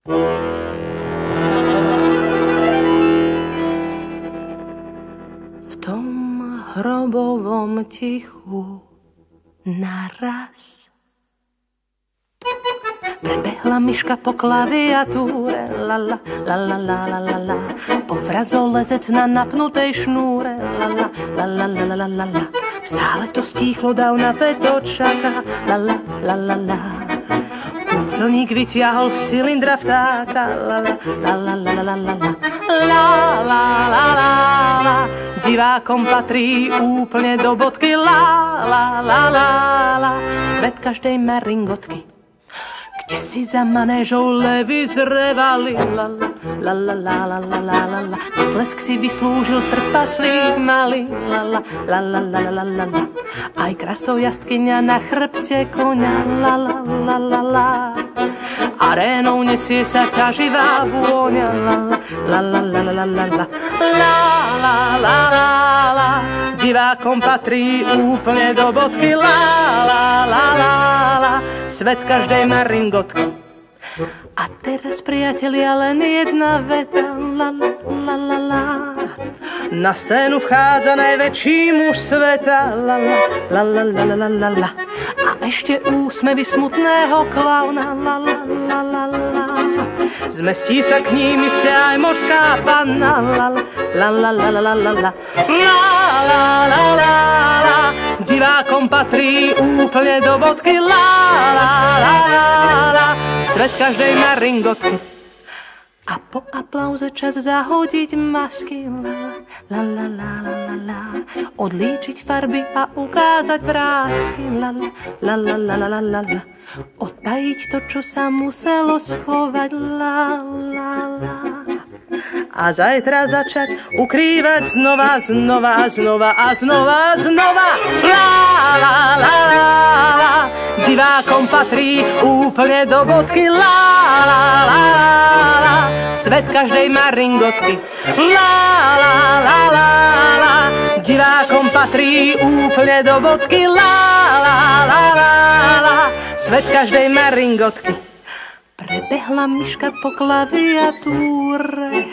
V tom hrobovom tichu naraz Prebehla myška po klaviatúre, la la la la la la la la. Po frazolezec na napnutej šnúre, la la la la la la la la. V sále to stíchlo na peto čaká, la la la la la. Kúzelník vytiahol z cylindra vtáka, la la la la la la la la la. La la la. Divákom patrí úplne do bodky, la la la la la. Svet každej maringotky kde si za manéžou levy zrevali la la la la la la la la la la Tlesk si vyslúžil trpaslík malý la la la la la la la la Aj krasou jazdkyňa na chrbte koňa la la la la la Arénou nesie sa ťaživá vôňa la la la la la la la la la la la la Divákom patrí úplne do bodky la la la la la Svet každej maringo fotku. A teraz, priatelia, len jedna veta, la la la la. Na scénu vchádza najväčší muž sveta, la la la la la la la ešte úsmevy smutného klauna, la la la la la. Zmestí sa k ním aj morská panna, la la la la la la la. La la la la la. Divákom patrí úplne do bodky, la la la la la. Svet každej maringotky. A po aplauze čas zahodiť masky, la la la la la la. Odlíčiť farby a ukázať vrázky, la la la la la la la la. Otajiť to, čo sa muselo schovať, la la la. A zajtra začať ukrývať znova, znova, znova a znova, znova. La la la la la. Divákom patrí úplne do bodky, la la la la la. Svet každej maringotky, la patrí úplne do bodky, la la la la la. Svet každej maringotky. Prebehla myška po klaviatúre